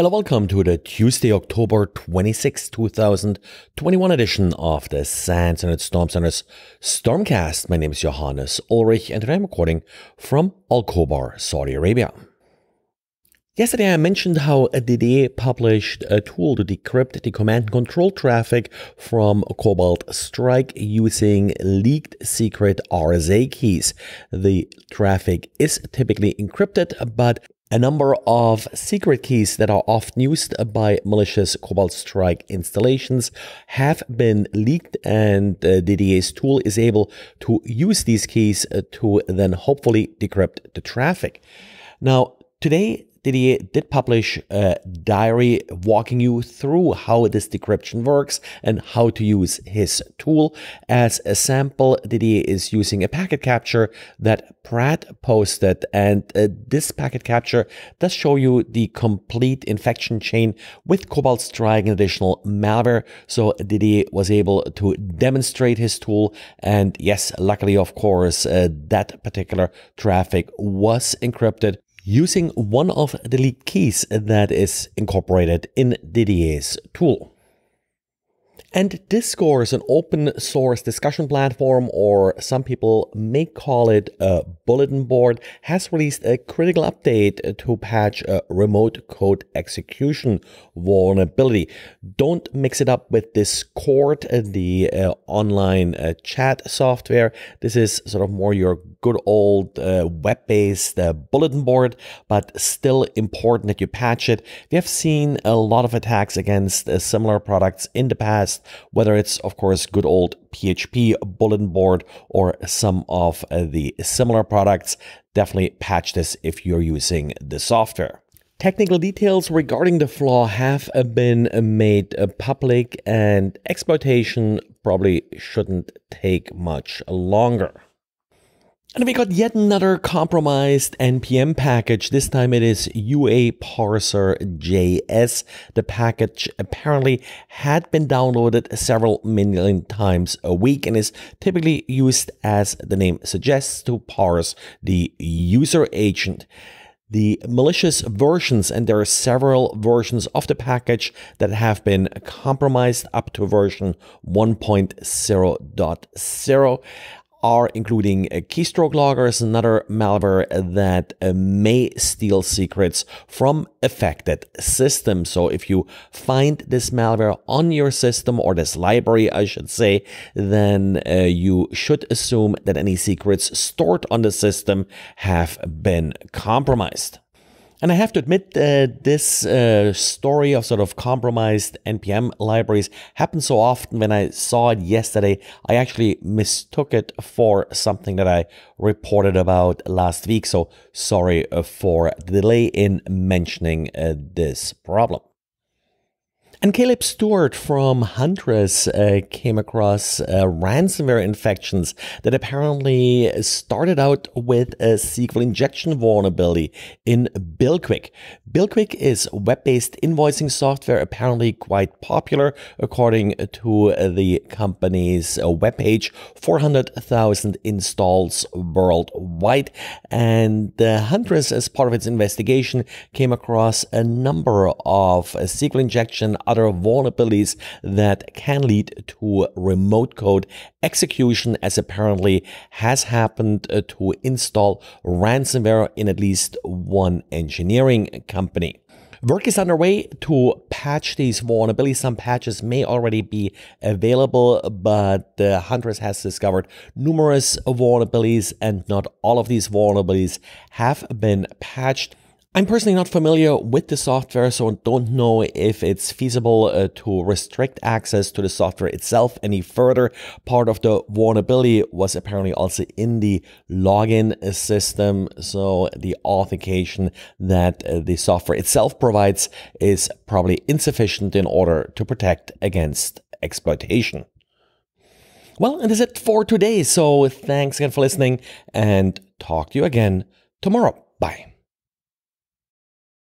Hello, welcome to the Tuesday, October 26, 2021 edition of the SANS Internet Storm Center's Stormcast. My name is Johannes Ulrich and I'm recording from Al Khobar, Saudi Arabia. Yesterday I mentioned how Didier published a tool to decrypt the command and control traffic from Cobalt Strike using leaked secret RSA keys. The traffic is typically encrypted, but a number of secret keys that are often used by malicious Cobalt Strike installations have been leaked and uh, Didier's tool is able to use these keys to then hopefully decrypt the traffic. Now, today Didier did publish a diary walking you through how this decryption works and how to use his tool. As a sample, Didier is using a packet capture that Brad posted, and uh, this packet capture does show you the complete infection chain with Cobalt Strike and additional malware. So Didier was able to demonstrate his tool, and yes, luckily, of course, uh, that particular traffic was encrypted using one of the leaked keys that is incorporated in Didier's tool. And Discourse is an open source discussion platform, or some people may call it a bulletin board, has released a critical update to patch a remote code execution vulnerability. Don't mix it up with Discord, the uh, online uh, chat software. This is sort of more your good old uh, web based uh, bulletin board, but still important that you patch it. We have seen a lot of attacks against uh, similar products in the past whether it's, of course, good old PHP bulletin board or some of the similar products. Definitely patch this if you're using the software. Technical details regarding the flaw have been made public, and exploitation probably shouldn't take much longer. And we got yet another compromised NPM package. This time it is UA Parser JS. The package apparently had been downloaded several million times a week and is typically used as the name suggests to parse the user agent the malicious versions, and there are several versions of the package that have been compromised up to version 1.0.0 are including keystroke loggers, another malware that uh, may steal secrets from affected systems. So if you find this malware on your system or this library, I should say, then uh, you should assume that any secrets stored on the system have been compromised. And I have to admit, uh, this uh, story of sort of compromised NPM libraries happened so often when I saw it yesterday, I actually mistook it for something that I reported about last week. So sorry for the delay in mentioning uh, this problem. And Caleb Stewart from Huntress uh, came across uh, ransomware infections that apparently started out with a SQL injection vulnerability in BillQuick. BillQuick is web-based invoicing software, apparently quite popular according to the company's uh, webpage. 400,000 installs worldwide. And uh, Huntress, as part of its investigation, came across a number of uh, SQL injection other vulnerabilities that can lead to remote code execution, as apparently has happened uh, to install ransomware in at least one engineering company. Work is underway to patch these vulnerabilities. Some patches may already be available, but uh, Huntress has discovered numerous vulnerabilities, and not all of these vulnerabilities have been patched. I'm personally not familiar with the software, so don't know if it's feasible uh, to restrict access to the software itself any further. Part of the vulnerability was apparently also in the login system, so the authentication that uh, the software itself provides is probably insufficient in order to protect against exploitation. Well, and that's it for today. So thanks again for listening and talk to you again tomorrow. Bye.